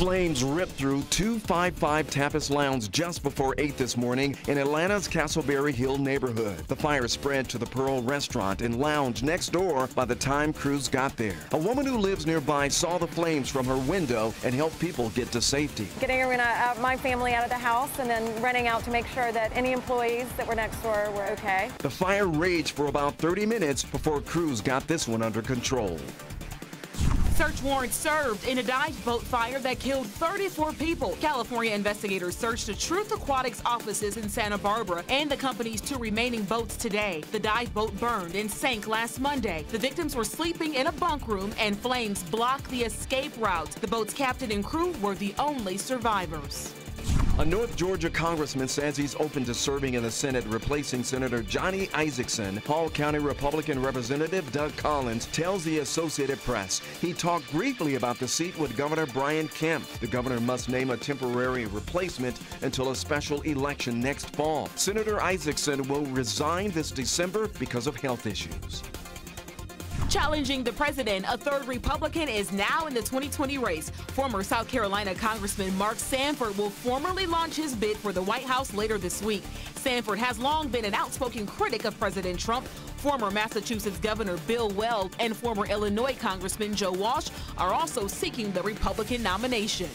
Flames ripped through 255 Tapas Lounge just before 8 this morning in Atlanta's Castleberry Hill neighborhood. The fire spread to the Pearl restaurant and lounge next door by the time crews got there. A woman who lives nearby saw the flames from her window and helped people get to safety. Getting uh, my family out of the house and then running out to make sure that any employees that were next door were okay. The fire raged for about 30 minutes before crews got this one under control. Search warrant served in a dive boat fire that killed 34 people. California investigators searched the Truth Aquatics offices in Santa Barbara and the company's two remaining boats today. The dive boat burned and sank last Monday. The victims were sleeping in a bunk room and flames blocked the escape route. The boat's captain and crew were the only survivors. A North Georgia congressman says he's open to serving in the Senate, replacing Senator Johnny Isakson. Hall County Republican Representative Doug Collins tells the Associated Press he talked briefly about the seat with Governor Brian Kemp. The governor must name a temporary replacement until a special election next fall. Senator Isakson will resign this December because of health issues. Challenging the president, a third Republican is now in the 2020 race. Former South Carolina Congressman Mark Sanford will formally launch his bid for the White House later this week. Sanford has long been an outspoken critic of President Trump. Former Massachusetts Governor Bill Weld and former Illinois Congressman Joe Walsh are also seeking the Republican nomination.